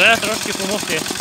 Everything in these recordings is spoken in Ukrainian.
треба трошки допомогти.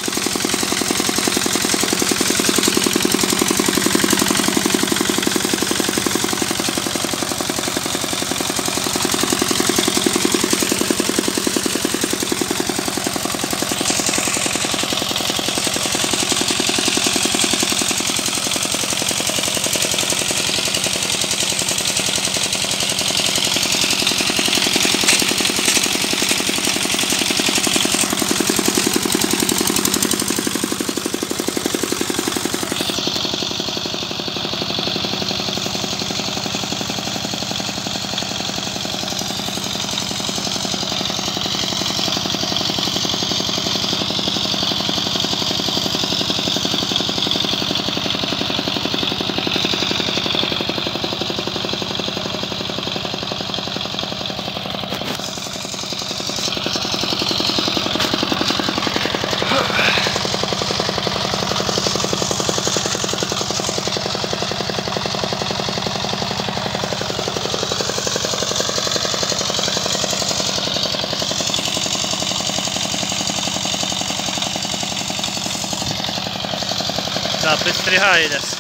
Так, підстрігає десь.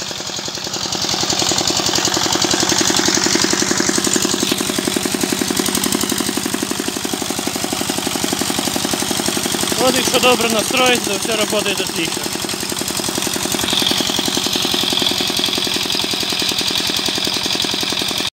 От якщо добре настроїть, то все працює отлично.